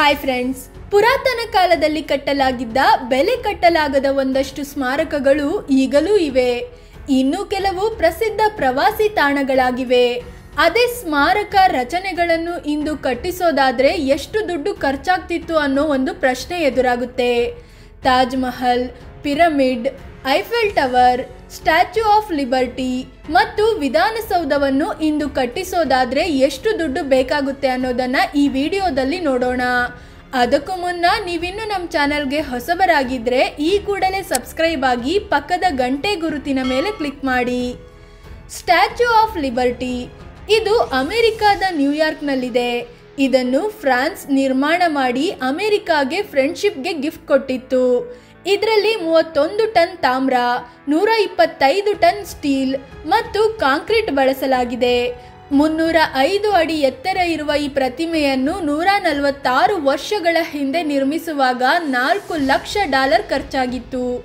Hi friends ಪುರಾತನ ಕಾಲದಲ್ಲಿ ಕಟ್ಟಲಾಗಿದ್ದ ಬೆಲೆ ಕಟ್ಟಲಾಗದ ಒಂದಷ್ಟು ಸ್ಮಾರಕಗಳು ಈಗಲೂ ಇವೆ. ಇನ್ನು ಕೆಲವು ಪ್ರಸಿದ್ಧ ಪ್ರವಾಸಿ ತಾಣಗಳಾಗಿವೆ. ಅದೇ ಸ್ಮಾರಕ ರಚನೆಗಳನ್ನು ಇಂದು ಕಟ್ಟಿಸೋದಾದ್ರೆ ಎಷ್ಟು ದುಡ್ಡು ಖರ್ಚಾಗ್ತಿತ್ತು ಅನ್ನೋ ಒಂದು ಪ್ರಶ್ನೆ ಎದುರಾಗುತ್ತೆ. Taj Mahal, pyramid, Eiffel Tower Statue of Liberty ಮತ್ತು ವಿಧಾನಸೌಧವನ್ನು ಇಂದು ಕಟ್ಟಿಸೋದಾದ್ರೆ ಎಷ್ಟು ದುಡ್ಡು ಬೇಕಾಗುತ್ತೆ ಅನ್ನೋದನ್ನ ಈ ವಿಡಿಯೋದಲ್ಲಿ ನೋಡೋಣ. ಅದಕ್ಕೂ ಮುನ್ನ ನೀವಿನ್ನು ನಮ್ಮ ಚಾನಲ್ಗೆ ಹೊಸಬರಾಗಿದ್ದರೆ ಈ ಕೂಡಲೇ ಸಬ್ಸ್ಕ್ರೈಬ್ ಆಗಿ ಪಕ್ಕದ ಗಂಟೆ ಗುರುತಿನ ಮೇಲೆ ಕ್ಲಿಕ್ ಮಾಡಿ. ಸ್ಟ್ಯಾಚ್ಯೂ ಆಫ್ ಲಿಬರ್ಟಿ ಇದು ಅಮೆರಿಕಾದ ನ್ಯೂಯಾರ್ಕ್ನಲ್ಲಿದೆ ಇದನ್ನು ಫ್ರಾನ್ಸ್ ನಿರ್ಮಾಣ ಮಾಡಿ ಅಮೆರಿಕಾಗೆ ಫ್ರೆಂಡ್ಶಿಪ್ಗೆ ಗಿಫ್ಟ್ ಕೊಟ್ಟಿತ್ತು. ಇದರಲ್ಲಿ ಮೂವತ್ತೊಂದು ಟನ್ ತಾಮ್ರ ನೂರ ಇಪ್ಪತ್ತೈದು ಟನ್ ಸ್ಟೀಲ್ ಮತ್ತು ಕಾಂಕ್ರೀಟ್ ಬಳಸಲಾಗಿದೆ. ಮುನ್ನೂರ ಐದು ಅಡಿ ಎತ್ತರ ಇರುವ ಈ ಪ್ರತಿಮೆಯನ್ನು ನೂರ ನಲವತ್ತಾರು ವರ್ಷಗಳ ಹಿಂದೆ ನಿರ್ಮಿಸುವಾಗ ನಾಲ್ಕು ಲಕ್ಷ ಡಾಲರ್ ಖರ್ಚಾಗಿತ್ತು.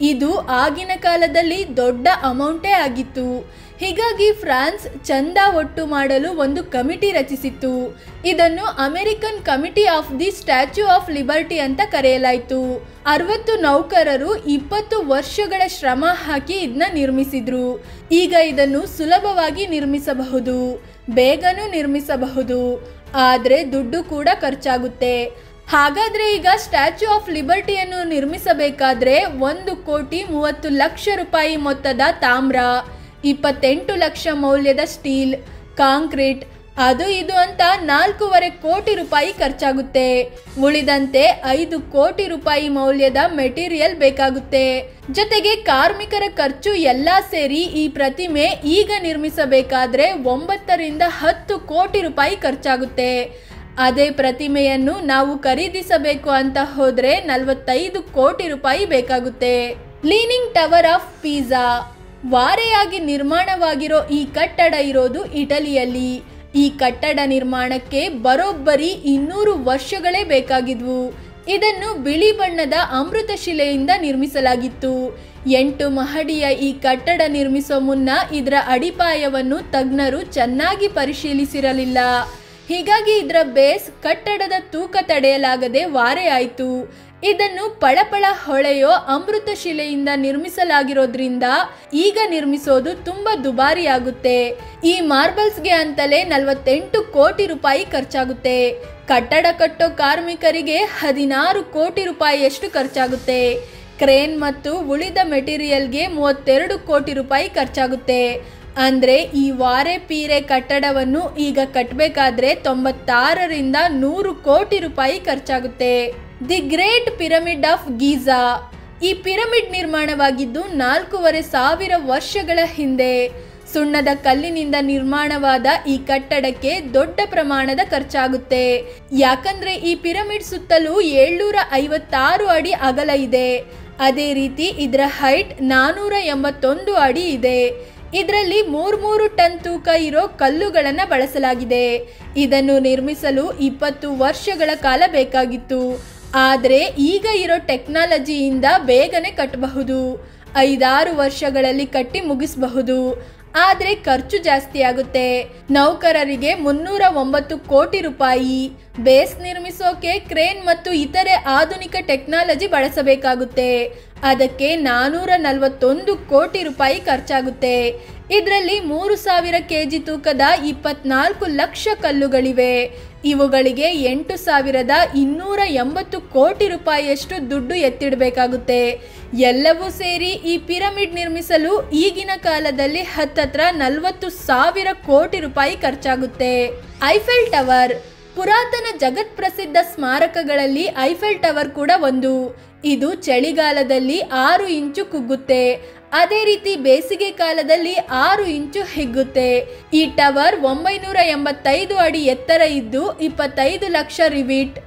ಇದು ಆಗಿನ ಕಾಲದಲ್ಲಿ ದೊಡ್ಡ ಅಮೌಂಟೇ ಆಗಿತ್ತು. ಹೀಗಾಗಿ ಫ್ರಾನ್ಸ್ ಚಂದ ಒಟ್ಟು ಮಾಡಲು ಒಂದು ಕಮಿಟಿ ರಚಿಸಿತ್ತು. ಇದನ್ನು American Committee of the Statue of Liberty ಅಂತ ಕರೆಯಲಾಯಿತು. ಅರವತ್ತು ನೌಕರರು ಇಪ್ಪತ್ತು ವರ್ಷಗಳ ಶ್ರಮ ಹಾಕಿ ಇದನ್ನ ನಿರ್ಮಿಸಿದ್ರು. ಈಗ ಇದನ್ನು ಸುಲಭವಾಗಿ ನಿರ್ಮಿಸಬಹುದು. ಬೇಗನೂ ನಿರ್ಮಿಸಬಹುದು. ಆದರೆ ದುಡ್ಡು ಕೂಡ ಖರ್ಚಾಗುತ್ತೆ. ಹಾಗಾದ್ರೆ ಈಗ ಸ್ಟ್ಯಾಚ್ಯೂ ಆಫ್ ಲಿಬರ್ಟಿಯನ್ನು ನಿರ್ಮಿಸಬೇಕಾದ್ರೆ ಒಂದು ಕೋಟಿ ಮೂವತ್ತು ಲಕ್ಷ ರೂಪಾಯಿ ಮೊತ್ತದ ತಾಮ್ರ, ಇಪ್ಪತ್ತೆಂಟು ಲಕ್ಷ ಮೌಲ್ಯದ ಸ್ಟೀಲ್, ಕಾಂಕ್ರೀಟ್, ಅದು ಇದು ಅಂತ ನಾಲ್ಕೂವರೆ ಕೋಟಿ ರೂಪಾಯಿ ಖರ್ಚಾಗುತ್ತೆ. ಉಳಿದಂತೆ ಐದು ಕೋಟಿ ರೂಪಾಯಿ ಮೌಲ್ಯದ ಮೆಟೀರಿಯಲ್ ಬೇಕಾಗುತ್ತೆ. ಜೊತೆಗೆ ಕಾರ್ಮಿಕರ ಖರ್ಚು ಎಲ್ಲ ಸೇರಿ ಈ ಪ್ರತಿಮೆ ಈಗ ನಿರ್ಮಿಸಬೇಕಾದ್ರೆ ಒಂಬತ್ತರಿಂದ ಹತ್ತು ಕೋಟಿ ರೂಪಾಯಿ ಖರ್ಚಾಗುತ್ತೆ. ಅದೇ ಪ್ರತಿಮೆಯನ್ನು ನಾವು ಖರೀದಿಸಬೇಕು ಅಂತ ಹೋದ್ರೆ ನಲವತ್ತೈದು ಕೋಟಿ ರೂಪಾಯಿ ಬೇಕಾಗುತ್ತೆ. ಲೀನಿಂಗ್ ಟವರ್ ಆಫ್ ಪಿಜ್ಜಾ ವಾರೆಯಾಗಿ ನಿರ್ಮಾಣವಾಗಿರೋ ಈ ಕಟ್ಟಡ ಇರೋದು ಇಟಲಿಯಲ್ಲಿ. ಈ ಕಟ್ಟಡ ನಿರ್ಮಾಣಕ್ಕೆ ಬರೋಬ್ಬರಿ ಇನ್ನೂರು ವರ್ಷಗಳೇ ಬೇಕಾಗಿದ್ವು. ಇದನ್ನು ಬಿಳಿ ಬಣ್ಣದ ಅಮೃತ ಶಿಲೆಯಿಂದ ನಿರ್ಮಿಸಲಾಗಿತ್ತು. ಎಂಟು ಮಹಡಿಯ ಈ ಕಟ್ಟಡ ನಿರ್ಮಿಸೋ ಮುನ್ನ ಇದರ ಅಡಿಪಾಯವನ್ನು ತಜ್ಞರು ಚೆನ್ನಾಗಿ ಪರಿಶೀಲಿಸಿರಲಿಲ್ಲ. ಹೀಗಾಗಿ ಇದರ ಬೇಸ್ ಕಟ್ಟಡದ ತೂಕ ತಡೆಯಲಾಗದೆ ವಾರೆಯಾಯಿತು ಇದನ್ನು ಪಳಪಳ ಹೊಳೆಯೋ ಅಮೃತ ಶಿಲೆಯಿಂದ ನಿರ್ಮಿಸಲಾಗಿರೋದ್ರಿಂದ ಈಗ ನಿರ್ಮಿಸೋದು ತುಂಬಾ ದುಬಾರಿಯಾಗುತ್ತೆ. ಈ ಮಾರ್ಬಲ್ಸ್ಗೆ ಅಂತಲೇ ನಲವತ್ತೆಂಟು ಕೋಟಿ ರೂಪಾಯಿ ಖರ್ಚಾಗುತ್ತೆ. ಕಟ್ಟಡ ಕಟ್ಟೋ ಕಾರ್ಮಿಕರಿಗೆ ಹದಿನಾರು ಕೋಟಿ ರೂಪಾಯಿಯಷ್ಟು ಖರ್ಚಾಗುತ್ತೆ. ಕ್ರೇನ್ ಮತ್ತು ಉಳಿದ ಮೆಟೀರಿಯಲ್ಗೆ ಮೂವತ್ತೆರಡು ಕೋಟಿ ರೂಪಾಯಿ ಖರ್ಚಾಗುತ್ತೆ. ಅಂದ್ರೆ ಈ ವಾರೆ ಪೀರೆ ಕಟ್ಟಡವನ್ನು ಈಗ ಕಟ್ಟಬೇಕಾದ್ರೆ ತೊಂಬತ್ತಾರರಿಂದ ನೂರು ಕೋಟಿ ರೂಪಾಯಿ ಖರ್ಚಾಗುತ್ತೆ. The great pyramid of Giza. ಈ ಪಿರಮಿಡ್ ನಿರ್ಮಾಣವಾಗಿದ್ದು ನಾಲ್ಕೂವರೆ ಸಾವಿರ ವರ್ಷಗಳ ಹಿಂದೆ. ಸುಣ್ಣದ ಕಲ್ಲಿನಿಂದ ನಿರ್ಮಾಣವಾದ ಈ ಕಟ್ಟಡಕ್ಕೆ ದೊಡ್ಡ ಪ್ರಮಾಣದ ಖರ್ಚಾಗುತ್ತೆ. ಯಾಕಂದ್ರೆ ಈ ಪಿರಮಿಡ್ ಸುತ್ತಲೂ ಏಳ್ನೂರ ಐವತ್ತಾರು ಅಡಿ ಅಗಲ ಇದೆ. ಅದೇ ರೀತಿ ಇದರ ಹೈಟ್ ನಾನೂರ ಎಂಬತ್ತೊಂದು ಅಡಿ ಇದೆ. ಇದರಲ್ಲಿ ಮೂರ್ ಮೂರು ಟನ್ ತೂಕ ಇರೋ ಕಲ್ಲುಗಳನ್ನು ಬಳಸಲಾಗಿದೆ. ಇದನ್ನು ನಿರ್ಮಿಸಲು ಇಪ್ಪತ್ತು ವರ್ಷಗಳ ಕಾಲ ಬೇಕಾಗಿತ್ತು. ಆದರೆ ಈಗ ಇರೋ ಟೆಕ್ನಾಲಜಿಯಿಂದ ಬೇಗನೆ ಕಟ್ಟಬಹುದು ಐದಾರು ವರ್ಷಗಳಲ್ಲಿ ಕಟ್ಟಿ ಮುಗಿಸಬಹುದು. ಆದರೆ ಖರ್ಚು ಜಾಸ್ತಿ ಆಗುತ್ತೆ. ನೌಕರರಿಗೆ ಮುನ್ನೂರ ಒಂಬತ್ತು ಕೋಟಿ ರೂಪಾಯಿ. ಬೇಸ್ ನಿರ್ಮಿಸೋಕೆ ಕ್ರೇನ್ ಮತ್ತು ಇತರೆ ಆಧುನಿಕ ಟೆಕ್ನಾಲಜಿ ಬಳಸಬೇಕಾಗುತ್ತೆ. ಅದಕ್ಕೆ ನಾನೂರ ನಲವತ್ತೊಂದು ಕೋಟಿ ರೂಪಾಯಿ ಖರ್ಚಾಗುತ್ತೆ. ಇದರಲ್ಲಿ ಮೂರು ಸಾವಿರ ಕೆಜಿ ತೂಕದ ಇಪ್ಪತ್ನಾಲ್ಕು ಲಕ್ಷ ಕಲ್ಲುಗಳಿವೆ. ಇವುಗಳಿಗೆ ಎಂಟು ಸಾವಿರದ ಇನ್ನೂರ ಎಂಬತ್ತು ಕೋಟಿ ರೂಪಾಯಿಯಷ್ಟು ದುಡ್ಡು ಎತ್ತಿಡಬೇಕಾಗುತ್ತೆ. ಎಲ್ಲವೂ ಸೇರಿ ಈ ಪಿರಮಿಡ್ ನಿರ್ಮಿಸಲು ಈಗಿನ ಕಾಲದಲ್ಲಿ ಹತ್ತತ್ರ ನಲವತ್ತು ಸಾವಿರ ಕೋಟಿ ರೂಪಾಯಿ ಖರ್ಚಾಗುತ್ತೆ. ಐಫೆಲ್ ಟವರ್, ಪುರಾತನ ಜಗತ್ ಪ್ರಸಿದ್ಧ ಸ್ಮಾರಕಗಳಲ್ಲಿ ಐಫೆಲ್ ಟವರ್ ಕೂಡ ಒಂದು. ಇದು ಚಳಿಗಾಲದಲ್ಲಿ ಆರು ಇಂಚು ಕುಗ್ಗುತ್ತೆ. ಅದೇ ರೀತಿ ಬೇಸಿಗೆ ಕಾಲದಲ್ಲಿ ಆರು ಇಂಚು ಹಿಗ್ಗುತ್ತೆ. ಈ ಟವರ್ ಒಂಬೈನೂರ ಎಂಬತ್ತೈದು ಅಡಿ ಎತ್ತರ ಇದ್ದು ಇಪ್ಪತ್ತೈದು ಲಕ್ಷ ರಿವಿಟ್.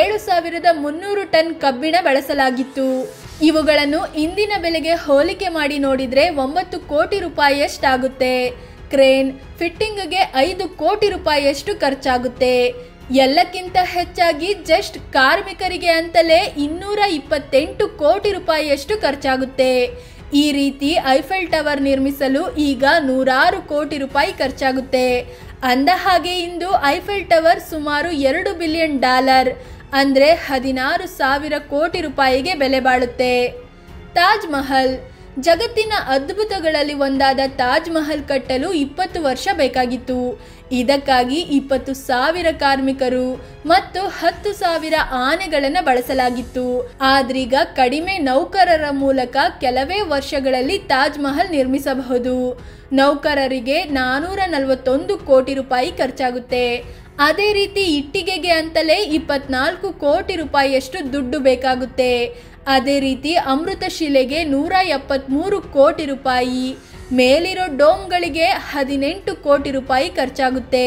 ಏಳು ಸಾವಿರದ ಮುನ್ನೂರು ಟನ್ ಕಬ್ಬಿಣ ಬಳಸಲಾಗಿತ್ತು. ಇವುಗಳನ್ನು ಇಂದಿನ ಬೆಲೆಗೆ ಹೋಲಿಕೆ ಮಾಡಿ ನೋಡಿದರೆ ಒಂಬತ್ತು ಕೋಟಿ ರೂಪಾಯಿಯಷ್ಟಾಗುತ್ತೆ. ಕ್ರೇನ್ ಫಿಟ್ಟಿಂಗ್ಗೆ ಐದು ಕೋಟಿ ರೂಪಾಯಿಯಷ್ಟು ಖರ್ಚಾಗುತ್ತೆ. ಎಲ್ಲಕ್ಕಿಂತ ಹೆಚ್ಚಾಗಿ ಜಸ್ಟ್ ಕಾರ್ಮಿಕರಿಗೆ ಅಂತಲೇ ಇನ್ನೂರ ಇಪ್ಪತ್ತೆಂಟು ಕೋಟಿ ರೂಪಾಯಿಯಷ್ಟು ಖರ್ಚಾಗುತ್ತೆ. ಈ ರೀತಿ ಐಫೆಲ್ ಟವರ್ ನಿರ್ಮಿಸಲು ಈಗ ನೂರಾರು ಕೋಟಿ ರೂಪಾಯಿ ಖರ್ಚಾಗುತ್ತೆ. ಅಂದ ಹಾಗೆ ಇಂದು ಐಫೆಲ್ ಟವರ್ ಸುಮಾರು ಎರಡು ಬಿಲಿಯನ್ ಡಾಲರ್, ಅಂದ್ರೆ ಹದಿನಾರು ಸಾವಿರ ಕೋಟಿ ರೂಪಾಯಿಗೆ ಬೆಲೆ ಬಾಳುತ್ತೆ. ತಾಜ್ ಮಹಲ್, ಜಗತ್ತಿನ ಅದ್ಭುತಗಳಲ್ಲಿ ಒಂದಾದ ತಾಜ್ ಮಹಲ್ ಕಟ್ಟಲು ಇಪ್ಪತ್ತು ವರ್ಷ ಬೇಕಾಗಿತ್ತು. ಇದಕ್ಕಾಗಿ ಇಪ್ಪತ್ತು ಸಾವಿರ ಕಾರ್ಮಿಕರು ಮತ್ತು ಹತ್ತು ಸಾವಿರ ಆನೆಗಳನ್ನು ಬಳಸಲಾಗಿತ್ತು. ಆದ್ರೀಗ ಕಡಿಮೆ ನೌಕರರ ಮೂಲಕ ಕೆಲವೇ ವರ್ಷಗಳಲ್ಲಿ ತಾಜ್ ಮಹಲ್ ನಿರ್ಮಿಸಬಹುದು. ನೌಕರರಿಗೆ ನಾನೂರ ನಲವತ್ತೊಂದು ಕೋಟಿ ರೂಪಾಯಿ ಖರ್ಚಾಗುತ್ತೆ. ಅದೇ ರೀತಿ ಇಟ್ಟಿಗೆಗೆ ಅಂತಲೇ ಇಪ್ಪತ್ನಾಲ್ಕು ಕೋಟಿ ರೂಪಾಯಿಯಷ್ಟು ದುಡ್ಡು ಬೇಕಾಗುತ್ತೆ. ಅದೇ ರೀತಿ ಅಮೃತ ಶಿಲೆಗೆ ನೂರ ಎಪ್ಪತ್ತ್ಮೂರು ಕೋಟಿ ರೂಪಾಯಿ. ಮೇಲಿರೋ ಡೋಮ್ಗಳಿಗೆ ಹದಿನೆಂಟು ಕೋಟಿ ರೂಪಾಯಿ ಖರ್ಚಾಗುತ್ತೆ.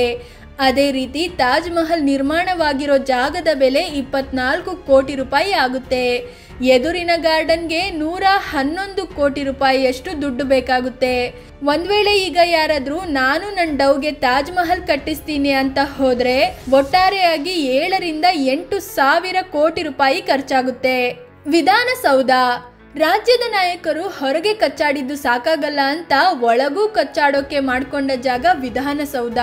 ಅದೇ ರೀತಿ ತಾಜ್ ಮಹಲ್ ನಿರ್ಮಾಣವಾಗಿರೋ ಜಾಗದ ಬೆಲೆ ಇಪ್ಪತ್ನಾಲ್ಕು ಕೋಟಿ ರೂಪಾಯಿ ಆಗುತ್ತೆ. ಎದುರಿನ ಗಾರ್ಡನ್ಗೆ ನೂರ ಹನ್ನೊಂದು ಕೋಟಿ ರೂಪಾಯಿಯಷ್ಟು ದುಡ್ಡು ಬೇಕಾಗುತ್ತೆ. ಒಂದ್ ವೇಳೆ ಈಗ ಯಾರಾದ್ರೂ, ನಾನು ನನ್ನ ಡೌಗೆ ತಾಜ್ ಮಹಲ್ ಕಟ್ಟಿಸ್ತೀನಿ ಅಂತ ಹೋದ್ರೆ ಒಟ್ಟಾರೆಯಾಗಿ ಏಳರಿಂದ ಎಂಟು ಸಾವಿರ ಕೋಟಿ ರೂಪಾಯಿ ಖರ್ಚಾಗುತ್ತೆ. ವಿಧಾನಸೌಧ. ರಾಜ್ಯದ ನಾಯಕರು ಹೊರಗೆ ಕಚ್ಚಾಡಿದ್ದು ಸಾಕಾಗಲ್ಲ ಅಂತ ಒಳಗೂ ಕಚ್ಚಾಡೋಕೆ ಮಾಡಿಕೊಂಡ ಜಾಗ ವಿಧಾನಸೌಧ.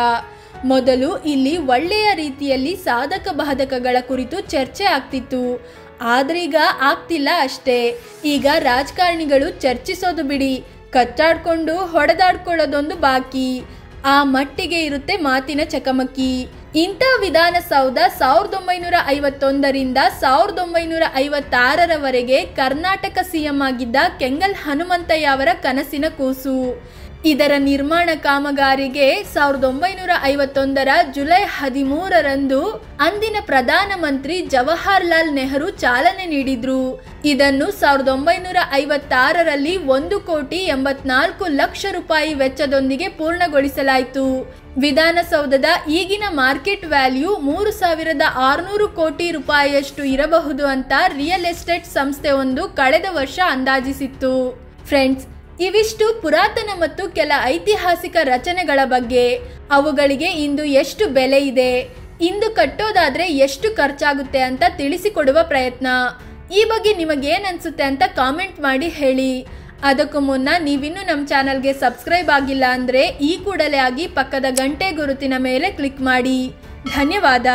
ಮೊದಲು ಇಲ್ಲಿ ಒಳ್ಳೆಯ ರೀತಿಯಲ್ಲಿ ಸಾಧಕ ಬಾಧಕಗಳ ಕುರಿತು ಚರ್ಚೆ ಆಗ್ತಿತ್ತು. ಆದ್ರೀಗ ಆಗ್ತಿಲ್ಲ ಅಷ್ಟೇ. ಈಗ ರಾಜಕಾರಣಿಗಳು ಚರ್ಚಿಸೋದು ಬಿಡಿ, ಕಚ್ಚಾಡ್ಕೊಂಡು ಹೊಡೆದಾಡ್ಕೊಳ್ಳೋದೊಂದು ಬಾಕಿ. ಆ ಮಟ್ಟಿಗೆ ಇರುತ್ತೆ ಮಾತಿನ ಚಕಮಕಿ. ಇಂಥ ವಿಧಾನಸೌಧ ಸಾವಿರದ ಒಂಬೈನೂರ ಐವತ್ತೊಂದರಿಂದ ಸಾವಿರದ ಒಂಬೈನೂರ ಐವತ್ತಾರರವರೆಗೆ ಕರ್ನಾಟಕ ಸಿಎಂ ಆಗಿದ್ದ ಕೆಂಗಲ್ ಹನುಮಂತಯ್ಯ ಅವರ ಕನಸಿನ ಕೂಸು. ಇದರ ನಿರ್ಮಾಣ ಕಾಮಗಾರಿಗೆ ಸಾವಿರದ ಒಂಬೈನೂರ ಐವತ್ತೊಂದರ ಜುಲೈ ಹದಿಮೂರರಂದು ಅಂದಿನ ಪ್ರಧಾನಮಂತ್ರಿ ಜವಾಹರ್ಲಾಲ್ ನೆಹರು ಚಾಲನೆ ನೀಡಿದ್ರು. ಇದನ್ನು ಸಾವಿರದ ಒಂಬೈನೂರ ಐವತ್ತಾರರಲ್ಲಿ ಒಂದು ಕೋಟಿ ಎಂಬತ್ನಾಲ್ಕು ಲಕ್ಷ ರೂಪಾಯಿ ವೆಚ್ಚದೊಂದಿಗೆ ಪೂರ್ಣಗೊಳಿಸಲಾಯಿತು. ವಿಧಾನಸೌಧದ ಈಗಿನ ಮಾರ್ಕೆಟ್ ವ್ಯಾಲ್ಯೂ ಮೂರು ಸಾವಿರದ ಆರುನೂರು ಕೋಟಿ ರೂಪಾಯಿಯಷ್ಟು ಇರಬಹುದು ಅಂತ ರಿಯಲ್ ಎಸ್ಟೇಟ್ ಸಂಸ್ಥೆ ಒಂದು ಕಳೆದ ವರ್ಷ ಅಂದಾಜಿಸಿತ್ತು. ಫ್ರೆಂಡ್ಸ್ ಇವಿಷ್ಟು ಪುರಾತನ ಮತ್ತು ಕೆಲ ಐತಿಹಾಸಿಕ ರಚನೆಗಳ ಬಗ್ಗೆ. ಅವುಗಳಿಗೆ ಇಂದು ಎಷ್ಟು ಬೆಲೆ ಇದೆ? ಇಂದು ಕಟ್ಟೋದಾದ್ರೆ ಎಷ್ಟು ಖರ್ಚಾಗುತ್ತೆ ಅಂತ ತಿಳಿಸಿಕೊಡುವ ಪ್ರಯತ್ನ. ಈ ಬಗ್ಗೆ ನಿಮಗೇನನ್ಸುತ್ತೆ ಅಂತ ಕಾಮೆಂಟ್ ಮಾಡಿ ಹೇಳಿ. ಅದಕ್ಕೂ ಮುನ್ನ ನೀವಿನ್ನೂ ನಮ್ಮ ಚಾನಲ್ಗೆ ಸಬ್ಸ್ಕ್ರೈಬ್ ಆಗಿಲ್ಲ ಅಂದರೆ ಈ ಕೂಡಲೇ ಆಗಿ ಪಕ್ಕದ ಗಂಟೆ ಗುರುತಿನ ಮೇಲೆ ಕ್ಲಿಕ್ ಮಾಡಿ. ಧನ್ಯವಾದ.